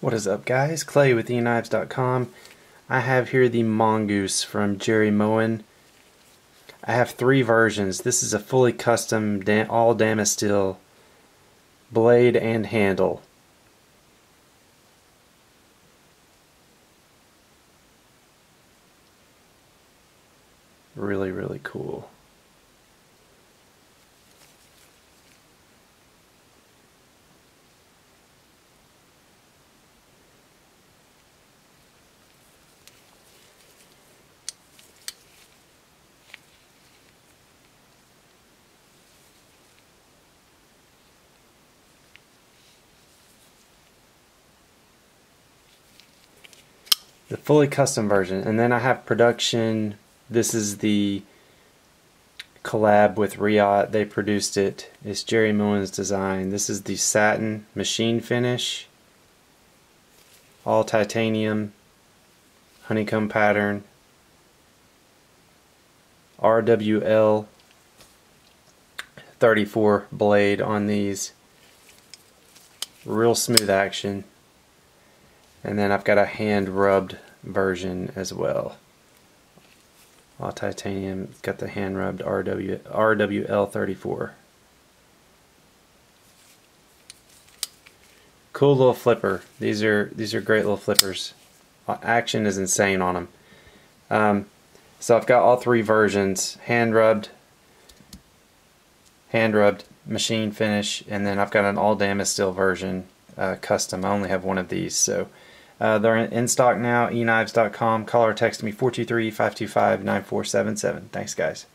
What is up guys? Clay with eknives.com. I have here the Mongoose from Jerry Moen. I have three versions. This is a fully custom all Damasteel blade and handle. Really, really cool. The fully custom version. And then I have production. This is the collab with Reate. They produced it. It's Jerry Moen's design. This is the satin machine finish. All titanium honeycomb pattern. RWL 34 blade on these. Real smooth action and then I've got a hand rubbed version as well. All titanium it's got the hand rubbed RW, RWL34 cool little flipper. These are these are great little flippers. Uh, action is insane on them um, so I've got all three versions. Hand rubbed hand rubbed machine finish and then I've got an all damascus steel version uh, custom. I only have one of these so uh, they're in stock now, eknives.com. Call or text me 423 525 9477. Thanks, guys.